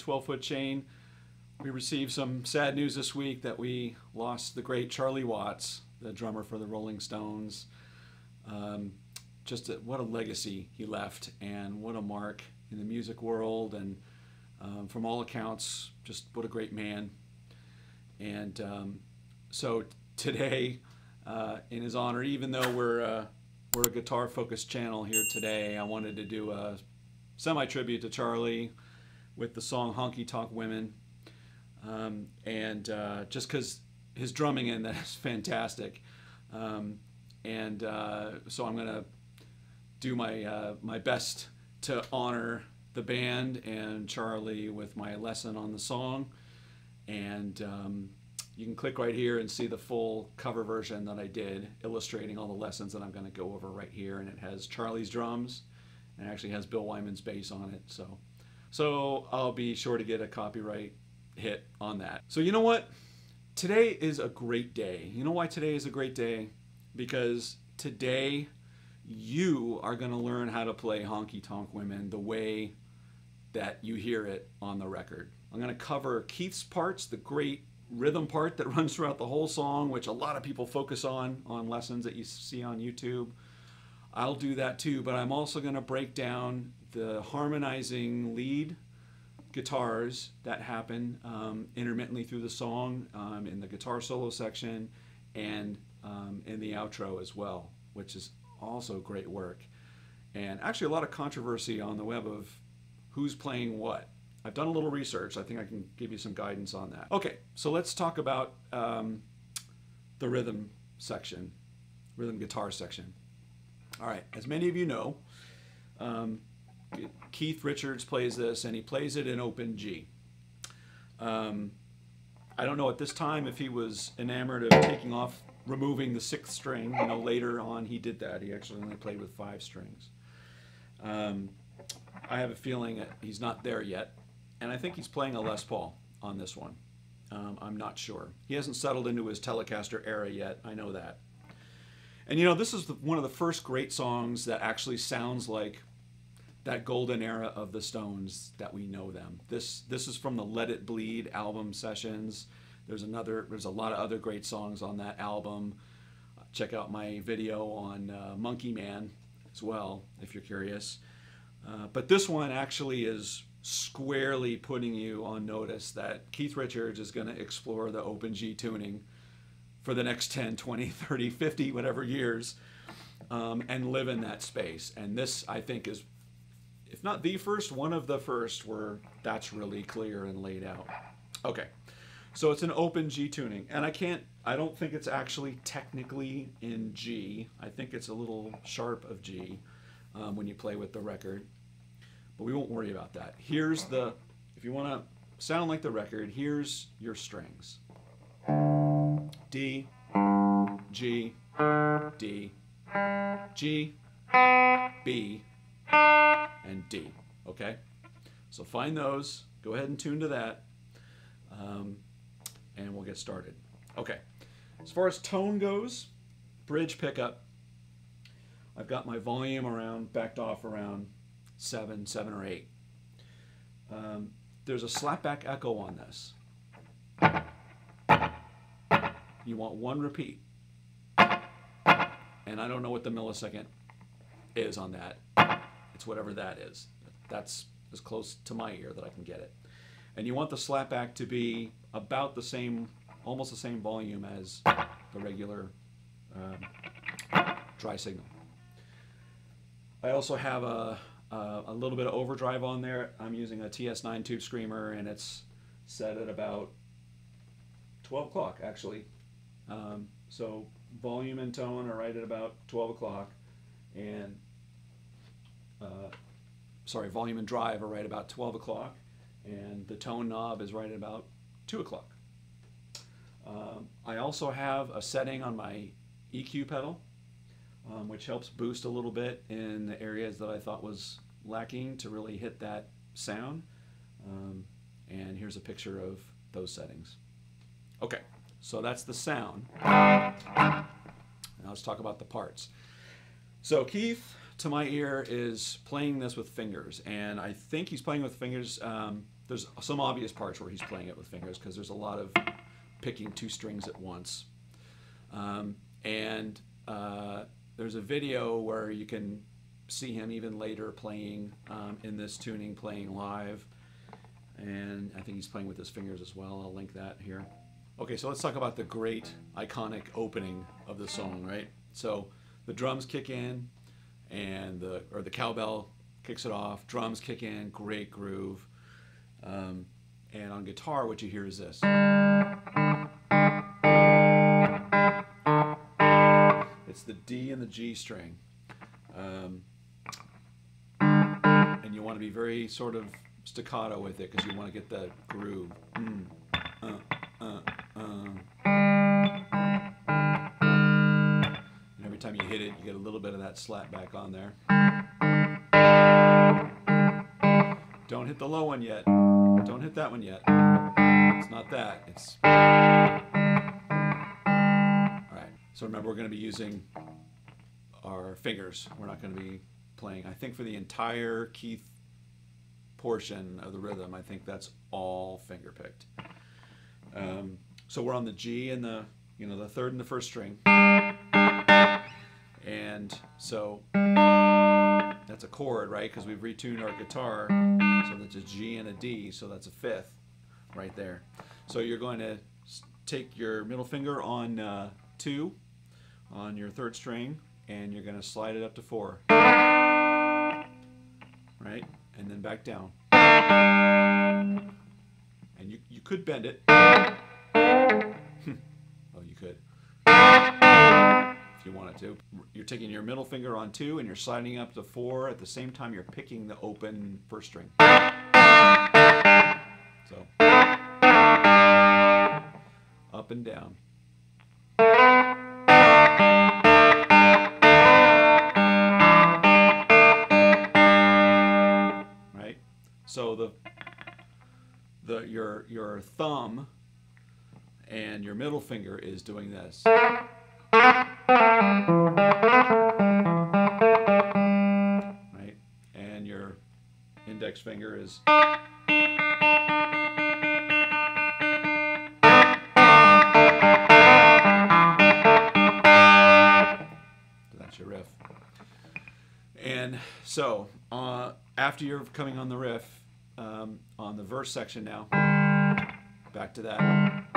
12 Foot Chain. We received some sad news this week that we lost the great Charlie Watts, the drummer for the Rolling Stones. Um, just a, what a legacy he left, and what a mark in the music world, and um, from all accounts, just what a great man. And um, so today, uh, in his honor, even though we're uh, we're a guitar focused channel here today, I wanted to do a semi tribute to Charlie with the song Honky Tonk Women. Um, and uh, just because his drumming in that is fantastic. Um, and uh, so I'm going to do my, uh, my best to honor the band and Charlie with my lesson on the song. And um, you can click right here and see the full cover version that I did, illustrating all the lessons that I'm going to go over right here. And it has Charlie's drums and actually has Bill Wyman's bass on it. So, so I'll be sure to get a copyright hit on that. So you know what? Today is a great day. You know why today is a great day? Because today you are going to learn how to play Honky Tonk Women the way that you hear it on the record. I'm going to cover Keith's parts, the great rhythm part that runs throughout the whole song, which a lot of people focus on on lessons that you see on YouTube. I'll do that too, but I'm also going to break down the harmonizing lead guitars that happen um, intermittently through the song um, in the guitar solo section and um, in the outro as well, which is also great work. And actually, a lot of controversy on the web of who's playing what. I've done a little research. I think I can give you some guidance on that. Okay, so let's talk about um, the rhythm section, rhythm guitar section. All right, as many of you know, um, Keith Richards plays this, and he plays it in open G. Um, I don't know at this time if he was enamored of taking off, removing the sixth string. You know, later on he did that. He actually only played with five strings. Um, I have a feeling he's not there yet, and I think he's playing a Les Paul on this one. Um, I'm not sure. He hasn't settled into his Telecaster era yet. I know that. And you know, this is the, one of the first great songs that actually sounds like that golden era of the Stones that we know them. This this is from the Let It Bleed album sessions. There's another there's a lot of other great songs on that album. Check out my video on uh, Monkey Man as well if you're curious. Uh, but this one actually is squarely putting you on notice that Keith Richards is going to explore the open G tuning for the next 10, 20, 30, 50, whatever years um, and live in that space. And this, I think, is if not the first, one of the first where that's really clear and laid out. Okay, so it's an open G tuning, and I can't, I don't think it's actually technically in G. I think it's a little sharp of G um, when you play with the record, but we won't worry about that. Here's the, if you want to sound like the record, here's your strings. D, G, D, G, B, and D. Okay? So find those, go ahead and tune to that, um, and we'll get started. Okay. As far as tone goes, bridge pickup, I've got my volume around, backed off around 7, 7 or 8. Um, there's a slapback echo on this. You want one repeat. And I don't know what the millisecond is on that. It's whatever that is. That's as close to my ear that I can get it. And you want the slapback to be about the same, almost the same volume as the regular um, dry signal. I also have a, a, a, little bit of overdrive on there. I'm using a TS9 tube screamer and it's set at about 12 o'clock actually. Um, so volume and tone are right at about 12 o'clock and sorry, volume and drive are right about 12 o'clock, and the tone knob is right at about 2 o'clock. Um, I also have a setting on my EQ pedal, um, which helps boost a little bit in the areas that I thought was lacking to really hit that sound. Um, and here's a picture of those settings. Okay, so that's the sound. Now let's talk about the parts. So Keith to my ear is playing this with fingers, and I think he's playing with fingers. Um, there's some obvious parts where he's playing it with fingers because there's a lot of picking two strings at once. Um, and uh, there's a video where you can see him even later playing um, in this tuning, playing live. And I think he's playing with his fingers as well. I'll link that here. Okay, so let's talk about the great iconic opening of the song, right? So the drums kick in, and the or the cowbell kicks it off. Drums kick in, great groove. Um, and on guitar, what you hear is this. It's the D and the G string. Um, and you want to be very sort of staccato with it because you want to get the groove. Mm, uh, you get a little bit of that slap back on there. Don't hit the low one yet. Don't hit that one yet. It's not that. It's. Alright, so remember, we're going to be using our fingers. We're not going to be playing. I think for the entire Keith portion of the rhythm, I think that's all finger picked. Um, so we're on the G and the, you know, the third and the first string. And so that's a chord, right? Because we've retuned our guitar. So that's a G and a D, so that's a fifth right there. So you're going to take your middle finger on uh, two on your third string and you're going to slide it up to four. Right? And then back down. And you, you could bend it. If you wanted to. You're taking your middle finger on two and you're sliding up to four. At the same time, you're picking the open first string. So, up and down. Right? So the the your your thumb and your middle finger is doing this. Right? And your index finger is that's your riff. And so, uh, after you're coming on the riff, um, on the verse section now, back to that.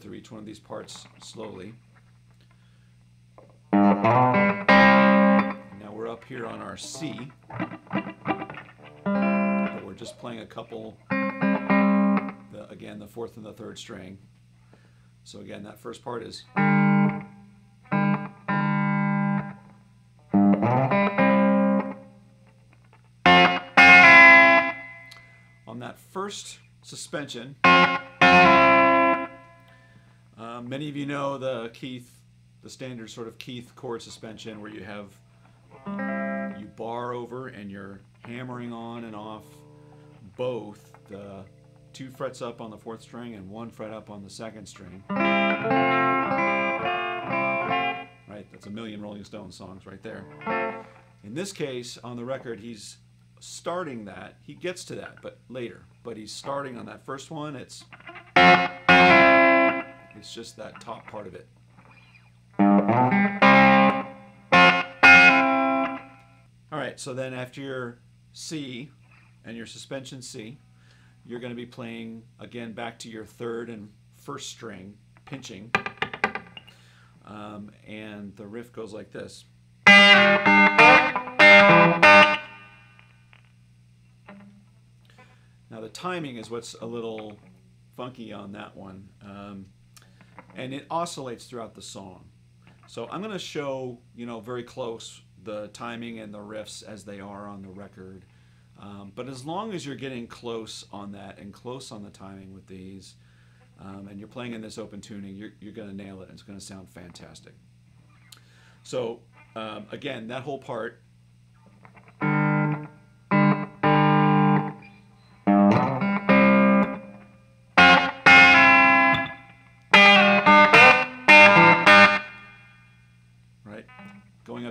Through each one of these parts slowly. Now we're up here on our C, but we're just playing a couple, the, again, the fourth and the third string. So again, that first part is. On that first suspension, Um, many of you know the Keith, the standard sort of Keith chord suspension where you have you bar over and you're hammering on and off both the two frets up on the fourth string and one fret up on the second string. Right, that's a million Rolling Stones songs right there. In this case, on the record, he's starting that. He gets to that, but later. But he's starting on that first one. It's it's just that top part of it. All right, so then after your C and your suspension C, you're going to be playing again back to your third and first string, pinching. Um, and the riff goes like this. Now the timing is what's a little funky on that one. Um, and it oscillates throughout the song. So I'm going to show, you know, very close the timing and the riffs as they are on the record. Um, but as long as you're getting close on that and close on the timing with these, um, and you're playing in this open tuning, you're, you're going to nail it. And it's going to sound fantastic. So um, again, that whole part.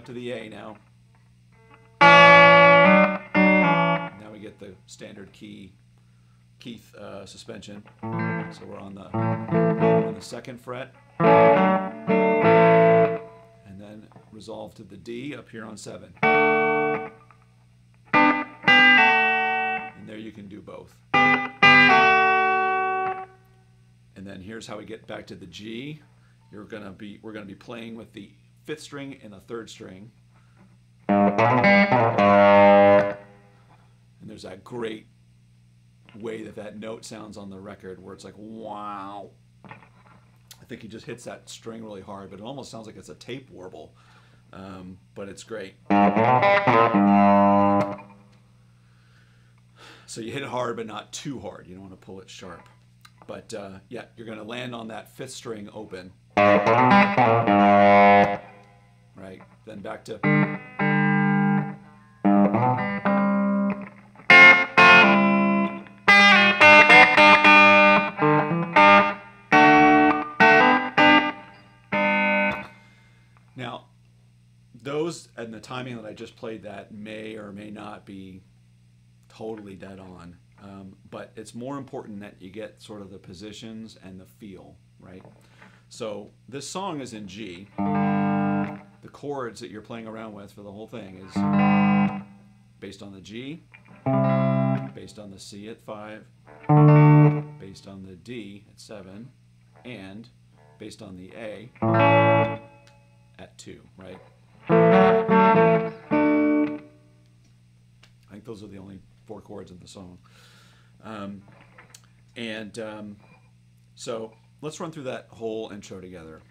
To the A now. Now we get the standard key Keith uh, suspension. So we're on the on the second fret, and then resolve to the D up here on seven. And there you can do both. And then here's how we get back to the G. You're gonna be we're gonna be playing with the fifth string and the third string. And there's that great way that that note sounds on the record where it's like wow. I think he just hits that string really hard, but it almost sounds like it's a tape warble. Um, but it's great. So you hit it hard, but not too hard. You don't want to pull it sharp. But uh, yeah, you're going to land on that fifth string open. Then back to. Now, those and the timing that I just played that may or may not be totally dead on. Um, but it's more important that you get sort of the positions and the feel, right? So this song is in G. The chords that you're playing around with for the whole thing is based on the G, based on the C at 5, based on the D at 7, and based on the A at 2, right? I think those are the only four chords in the song. Um, and um, so let's run through that whole intro together.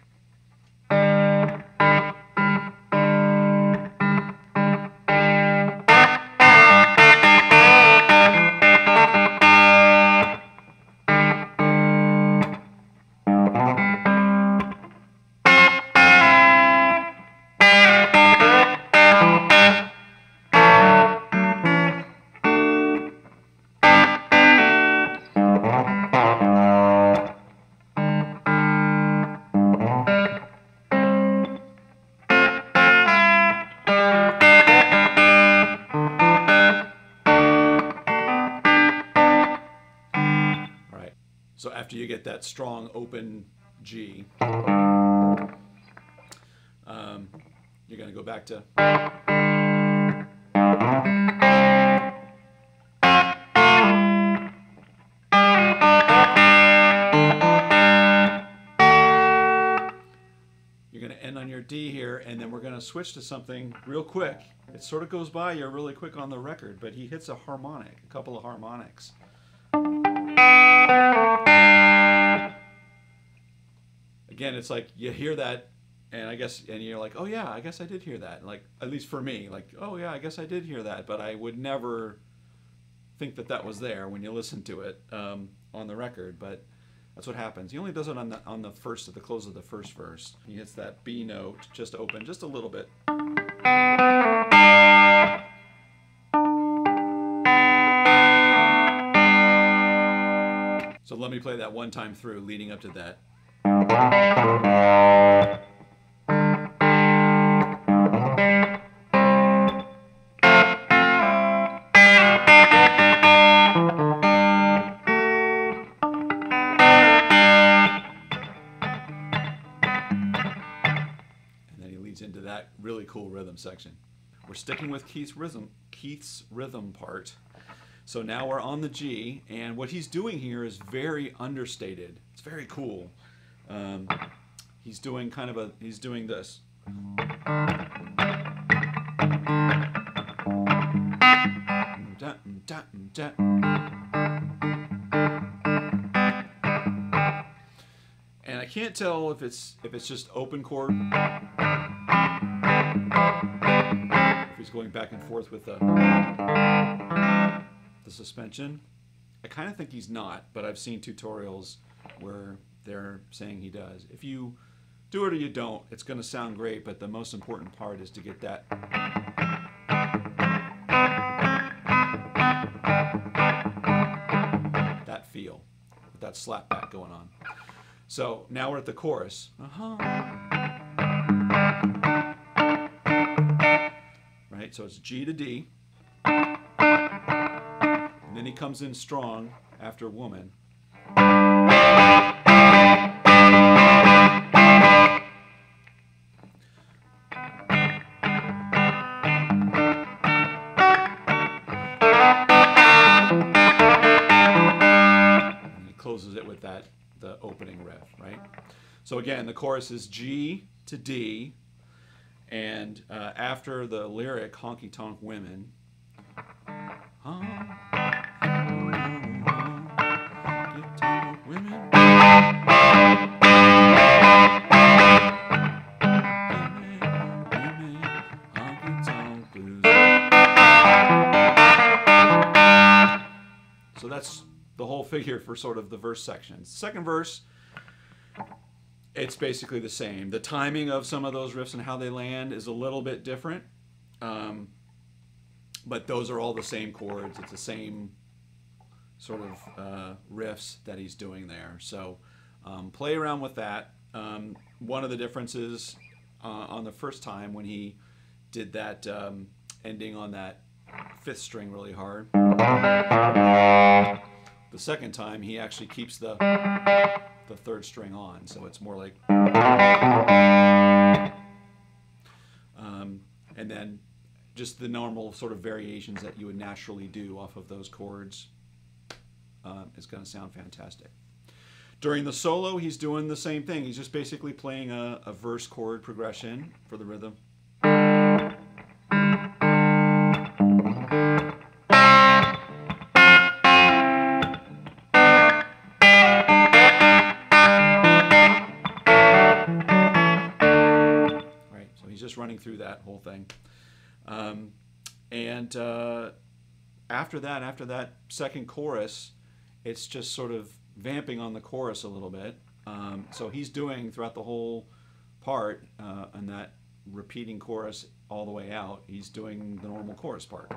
You get that strong open G, um, you're going to go back to. You're going to end on your D here, and then we're going to switch to something real quick. It sort of goes by you really quick on the record, but he hits a harmonic, a couple of harmonics. Again, it's like you hear that, and I guess, and you're like, oh yeah, I guess I did hear that. Like, at least for me, like, oh yeah, I guess I did hear that, but I would never think that that was there when you listen to it um, on the record. But that's what happens. He only does it on the on the first at the close of the first verse. He hits that B note just open, just a little bit. So let me play that one time through, leading up to that. Into that really cool rhythm section. We're sticking with Keith's rhythm, Keith's rhythm part. So now we're on the G, and what he's doing here is very understated. It's very cool. Um, he's doing kind of a, he's doing this. And I can't tell if it's if it's just open chord, if he's going back and forth with the the suspension. I kind of think he's not, but I've seen tutorials where they're saying he does. If you do it or you don't, it's going to sound great, but the most important part is to get that that feel, that slap back going on. So now we're at the chorus. Uh-huh. right? So it's G to D. And then he comes in strong after woman. So again, the chorus is G to D, and uh, after the lyric "honky tonk women," honky tonk women. So that's the whole figure for sort of the verse section. Second verse, it's basically the same. The timing of some of those riffs and how they land is a little bit different, um, but those are all the same chords. It's the same sort of uh, riffs that he's doing there. So um, play around with that. Um, one of the differences uh, on the first time when he did that um, ending on that fifth string really hard. The second time he actually keeps the the third string on, so it's more like. Um, and then just the normal sort of variations that you would naturally do off of those chords um, is going to sound fantastic. During the solo, he's doing the same thing. He's just basically playing a, a verse chord progression for the rhythm. Through that whole thing. Um, and uh, after that, after that second chorus, it's just sort of vamping on the chorus a little bit. Um, so he's doing throughout the whole part uh, and that repeating chorus all the way out, he's doing the normal chorus part.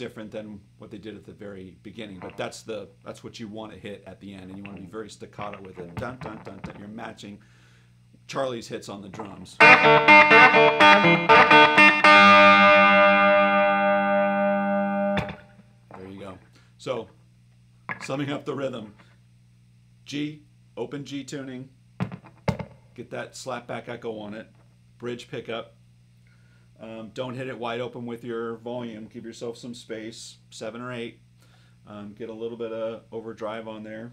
Different than what they did at the very beginning, but that's the that's what you want to hit at the end, and you want to be very staccato with it. Dun dun dun dun. You're matching Charlie's hits on the drums. There you go. So, summing up the rhythm G, open G tuning, get that slapback echo on it, bridge pickup. Um, don't hit it wide open with your volume. Give yourself some space, seven or eight. Um, get a little bit of overdrive on there,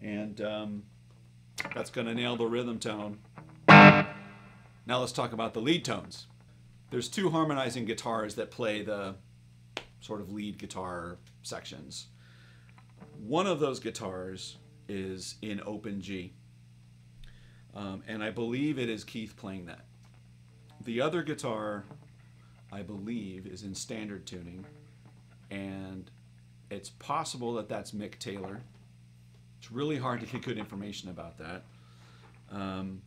and um, that's going to nail the rhythm tone. Now let's talk about the lead tones. There's two harmonizing guitars that play the sort of lead guitar sections. One of those guitars is in open G, um, and I believe it is Keith playing that. The other guitar, I believe, is in standard tuning, and it's possible that that's Mick Taylor. It's really hard to get good information about that. Um,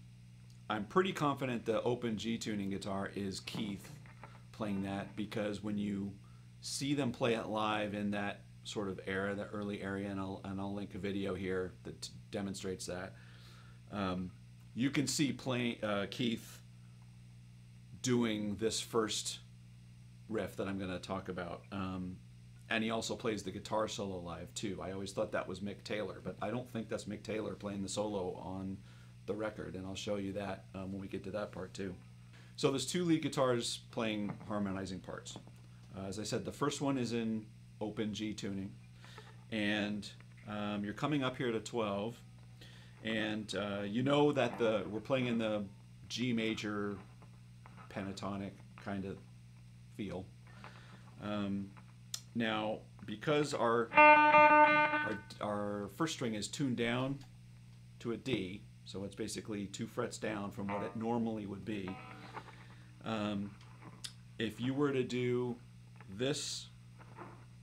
I'm pretty confident the open G tuning guitar is Keith playing that because when you see them play it live in that sort of era, that early area, and I'll, and I'll link a video here that demonstrates that. Um, you can see play, uh, Keith doing this first riff that I'm going to talk about. Um, and he also plays the guitar solo live too. I always thought that was Mick Taylor, but I don't think that's Mick Taylor playing the solo on the record, and I'll show you that um, when we get to that part too. So there's two lead guitars playing harmonizing parts. Uh, as I said, the first one is in open G tuning, and um, you're coming up here to 12, and uh, you know that the we're playing in the G major pentatonic kind of feel. Um, now, because our, our our first string is tuned down to a D, so it's basically two frets down from what it normally would be. Um, if you were to do this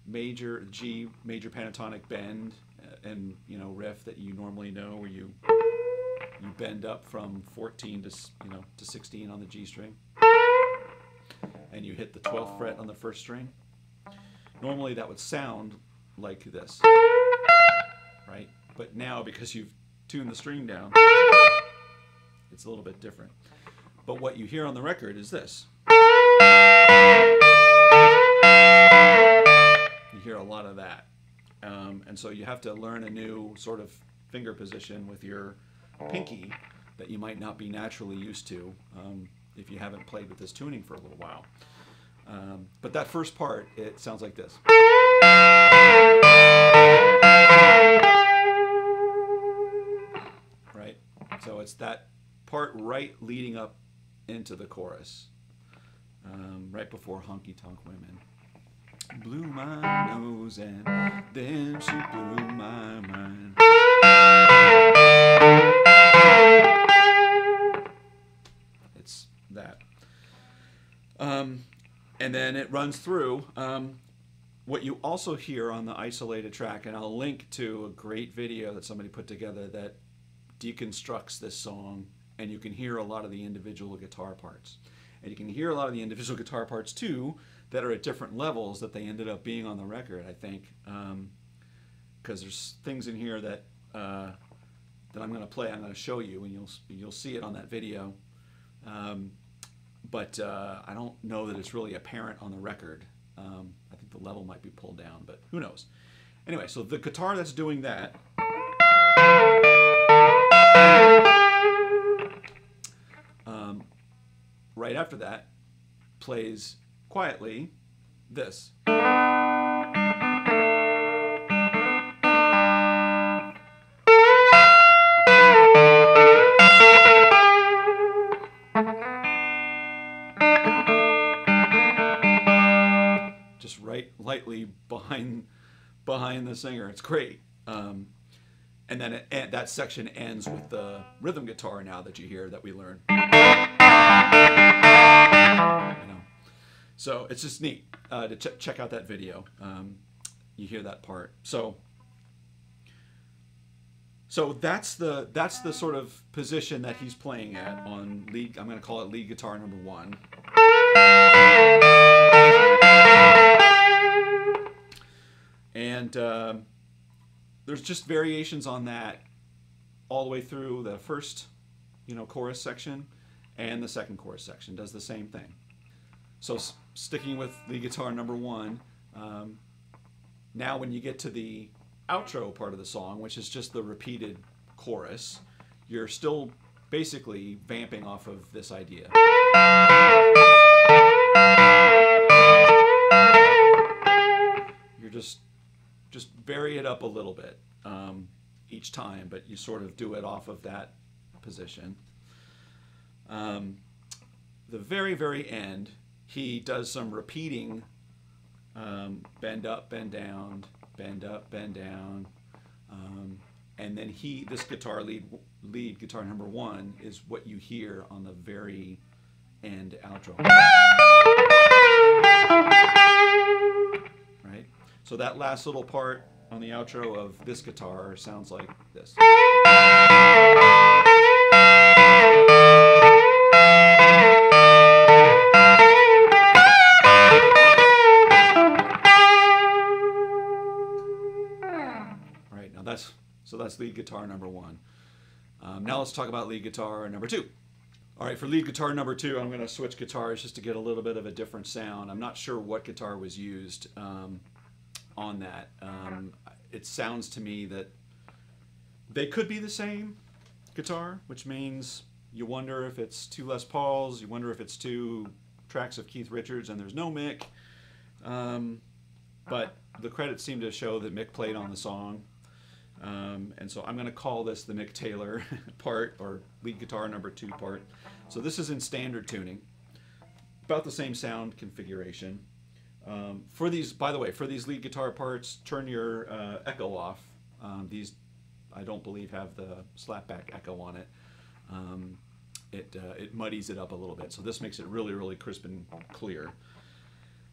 major G major pentatonic bend uh, and you know riff that you normally know where you you bend up from 14 to you know to 16 on the G string. And you hit the 12th fret on the first string. Normally that would sound like this. Right? But now because you've tuned the string down it's a little bit different. But what you hear on the record is this. You hear a lot of that. Um, and so you have to learn a new sort of finger position with your pinky that you might not be naturally used to um, if you haven't played with this tuning for a little while. Um, but that first part, it sounds like this. Right? So it's that part right leading up into the chorus, um, right before Honky Tonk Women blew my nose and then she blew my mind. Um, and then it runs through. Um, what you also hear on the isolated track, and I'll link to a great video that somebody put together that deconstructs this song, and you can hear a lot of the individual guitar parts. And you can hear a lot of the individual guitar parts too that are at different levels that they ended up being on the record, I think. Because there's things in here that uh, that I'm going to play, I'm going to show you, and you'll you'll see it on that video. Um, but uh, I don't know that it's really apparent on the record. Um, I think the level might be pulled down, but who knows? Anyway, so the guitar that's doing that. Um, right after that, plays quietly this. The singer. It's great. Um, and then it, and that section ends with the rhythm guitar now that you hear that we learn. Know. So it's just neat uh, to ch- check out that video. Um, you hear that part. So so that's the that's the sort of position that he's playing at on lead. I'm going to call it lead guitar number one. And um, there's just variations on that all the way through the first, you know, chorus section, and the second chorus section does the same thing. So sticking with the guitar number one, um, now when you get to the outro part of the song, which is just the repeated chorus, you're still basically vamping off of this idea. You're just vary it up a little bit um, each time, but you sort of do it off of that position. Um, the very, very end, he does some repeating um, bend up, bend down, bend up, bend down. Um, and then he, this guitar lead, lead guitar number one is what you hear on the very end outro. Right? So that last little part on the outro of this guitar sounds like this. Right now that's so that's lead guitar number one. Um, now let's talk about lead guitar number two. All right, for lead guitar number two, I'm going to switch guitars just to get a little bit of a different sound. I'm not sure what guitar was used um, on that. Um, it sounds to me that they could be the same guitar, which means you wonder if it's two Les Pauls, you wonder if it's two tracks of Keith Richards, and there's no Mick. Um, but the credits seem to show that Mick played on the song. Um, and so I'm going to call this the Mick Taylor part or lead guitar number two part. So this is in standard tuning, about the same sound configuration. Um, for these, by the way, for these lead guitar parts, turn your uh, echo off. Um, these, I don't believe, have the slapback echo on it. Um, it uh, it muddies it up a little bit, so this makes it really, really crisp and clear.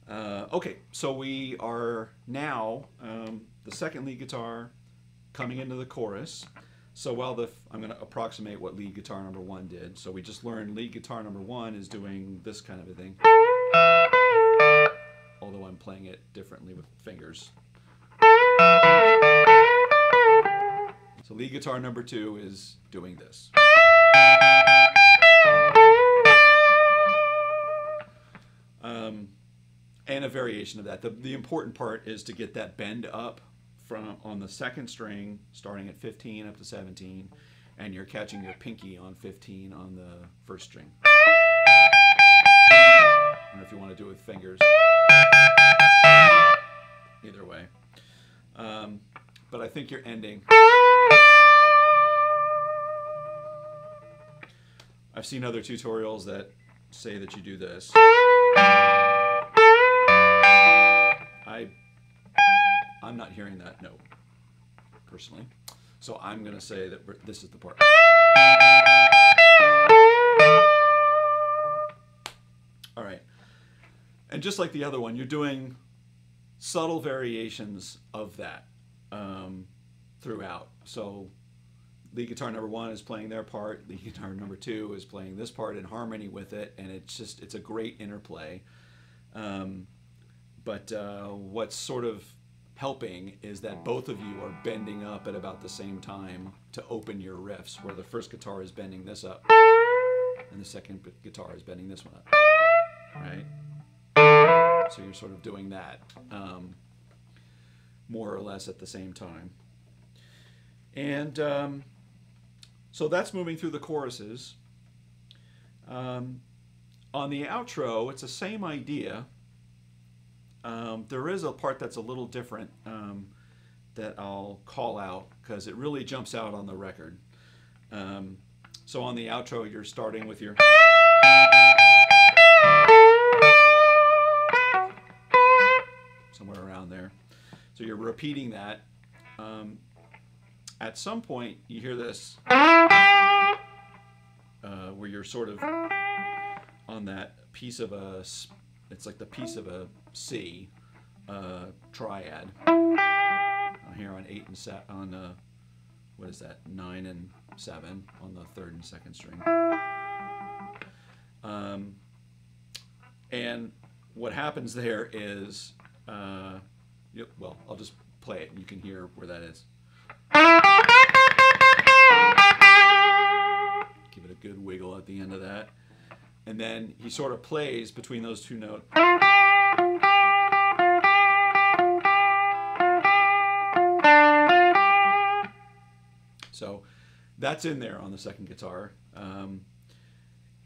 Uh, okay, so we are now um, the second lead guitar coming into the chorus. So while the I'm going to approximate what lead guitar number one did. So we just learned lead guitar number one is doing this kind of a thing although I'm playing it differently with fingers. So lead guitar number two is doing this. Um, and a variation of that. The, the important part is to get that bend up from on the second string, starting at 15 up to 17, and you're catching your pinky on 15 on the first string. And if you want to do it with fingers. Either way. Um, but I think you're ending. I've seen other tutorials that say that you do this. I, I'm not hearing that note, personally. So I'm going to say that this is the part. And just like the other one, you're doing subtle variations of that um, throughout. So lead guitar number one is playing their part, lead guitar number two is playing this part in harmony with it, and it's just it's a great interplay. Um, but uh, what's sort of helping is that both of you are bending up at about the same time to open your riffs, where the first guitar is bending this up, and the second guitar is bending this one up, right? So you're sort of doing that um, more or less at the same time. And um, so that's moving through the choruses. Um, on the outro, it's the same idea. Um, there is a part that's a little different um, that I'll call out because it really jumps out on the record. Um, so on the outro, you're starting with your. So you're repeating that. Um, at some point, you hear this uh, where you're sort of on that piece of a, it's like the piece of a C uh, triad. Here on eight and set on uh, what is that? Nine and seven on the third and second string. Um, and what happens there is uh, yep, well, I'll just play it and you can hear where that is. Give it a good wiggle at the end of that. And then he sort of plays between those two notes. So that's in there on the second guitar. Um,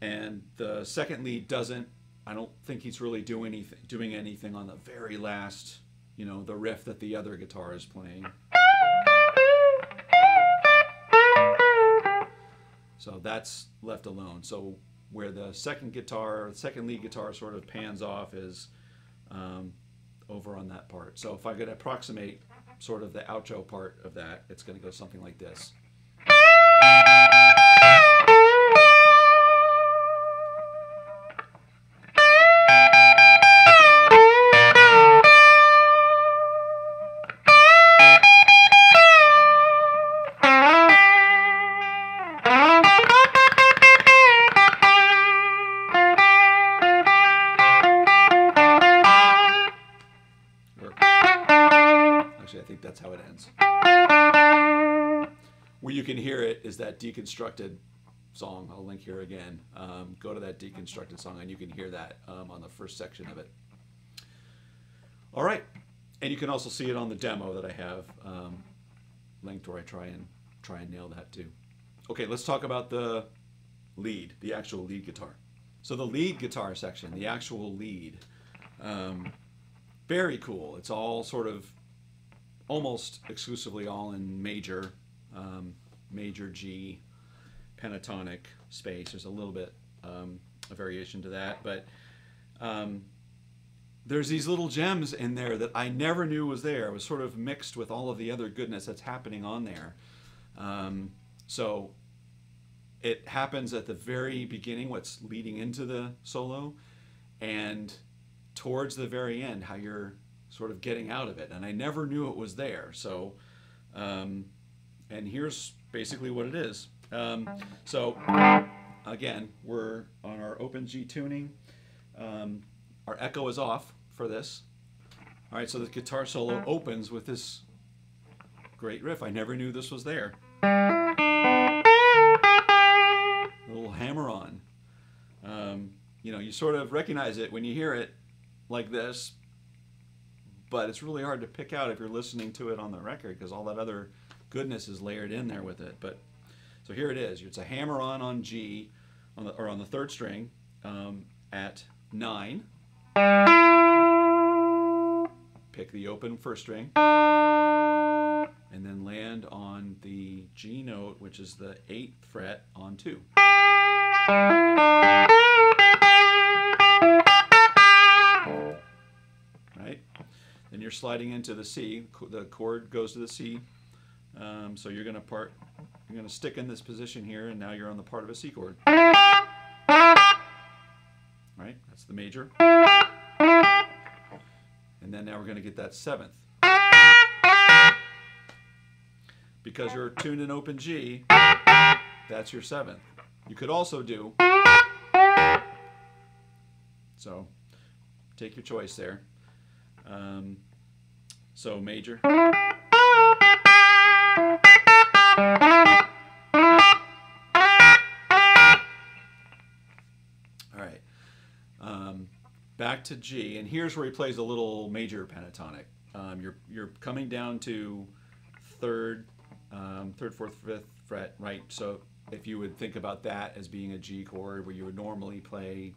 and the second lead doesn't I don't think he's really anything doing anything on the very last, you know, the riff that the other guitar is playing. So that's left alone. So where the second guitar, second lead guitar sort of pans off is um, over on that part. So if I could approximate sort of the outro part of that, it's going to go something like this. That deconstructed song. I'll link here again. Um, go to that deconstructed song and you can hear that um, on the first section of it. All right, and you can also see it on the demo that I have um, linked where I try and try and nail that too. Okay, let's talk about the lead, the actual lead guitar. So the lead guitar section, the actual lead, um, very cool. It's all sort of almost exclusively all in major. Um, major G pentatonic space. There's a little bit um, a variation to that, but um, there's these little gems in there that I never knew was there. It was sort of mixed with all of the other goodness that's happening on there. Um, so it happens at the very beginning, what's leading into the solo, and towards the very end, how you're sort of getting out of it. And I never knew it was there. So, um, and here's basically what it is. Um, so, again, we're on our open G tuning. Um, our echo is off for this. All right, so the guitar solo opens with this great riff. I never knew this was there. A little hammer on. Um, you know, you sort of recognize it when you hear it like this, but it's really hard to pick out if you're listening to it on the record because all that other goodness is layered in there with it. But so here it is. It's a hammer on on G, on the, or on the third string um, at nine. Pick the open first string, and then land on the G note, which is the eighth fret on two. Right? Then you're sliding into the C. The chord goes to the C. Um, so you're going to part. You're going to stick in this position here, and now you're on the part of a C chord. Right? That's the major. And then now we're going to get that seventh. Because you're tuned in open G, that's your seventh. You could also do. So take your choice there. Um, so major. All right. Um, back to G, and here's where he plays a little major pentatonic. Um, you're you're coming down to third, um, third, fourth, fifth fret, right? So if you would think about that as being a G chord where you would normally play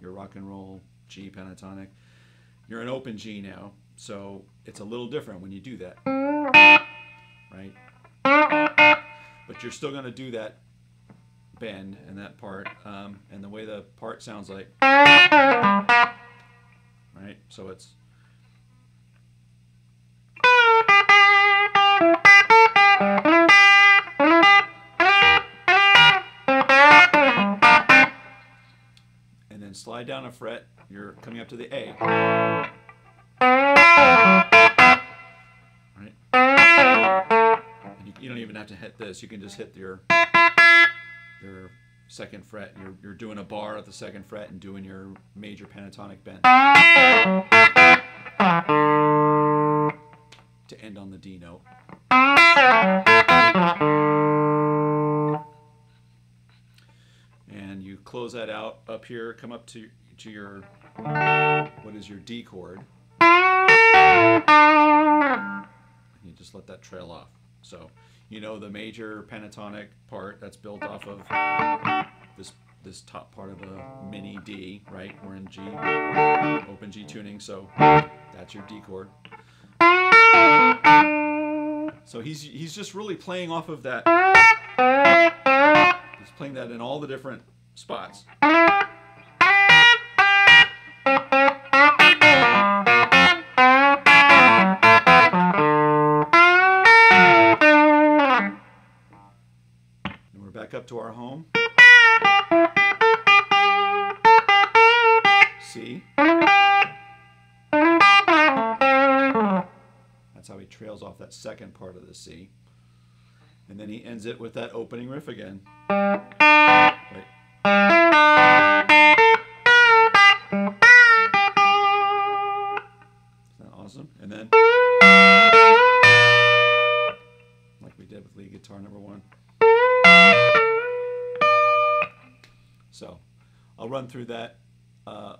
your rock and roll G pentatonic, you're an open G now, so it's a little different when you do that, right? But you're still going to do that bend and that part, um, and the way the part sounds like, right? So it's. And then slide down a fret, you're coming up to the A. have to hit this, you can just hit your your second fret. You're, you're doing a bar at the second fret and doing your major pentatonic bend to end on the D note. And you close that out up here, come up to, to your, what is your D chord. And you just let that trail off. So you know the major pentatonic part that's built off of this this top part of a mini D, right? We're in G, open G tuning, so that's your D chord. So he's he's just really playing off of that. He's playing that in all the different spots. Second part of the C. And then he ends it with that opening riff again. Isn't that awesome? And then, like we did with lead guitar number one. So I'll run through that uh,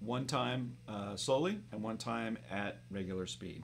one time uh, slowly and one time at regular speed.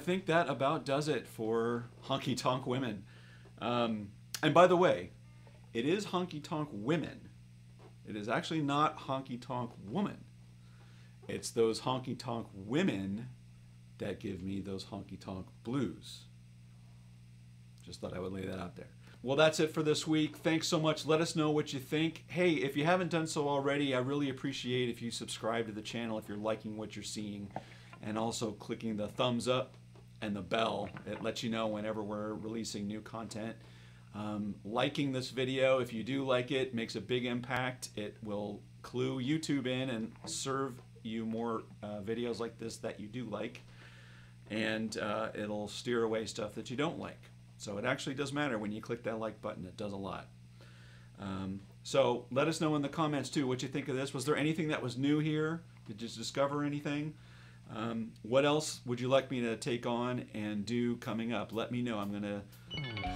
Think that about does it for Honky Tonk Women. Um, and by the way, it is Honky Tonk Women. It is actually not Honky Tonk Woman. It's those honky tonk women that give me those honky tonk blues. Just thought I would lay that out there. Well, that's it for this week. Thanks so much. Let us know what you think. Hey, if you haven't done so already, I really appreciate if you subscribe to the channel if you're liking what you're seeing and also clicking the thumbs up and the bell. It lets you know whenever we're releasing new content. Um, liking this video, if you do like it, makes a big impact. It will clue YouTube in and serve you more uh, videos like this that you do like. And uh, it'll steer away stuff that you don't like. So it actually does matter when you click that like button. It does a lot. Um, so let us know in the comments too what you think of this. Was there anything that was new here? Did you discover anything? Um, what else would you like me to take on and do coming up? Let me know. I'm going to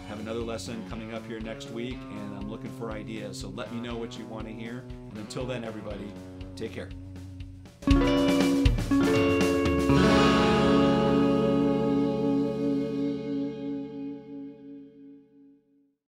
have another lesson coming up here next week and I'm looking for ideas. So let me know what you want to hear. And until then, everybody, take care.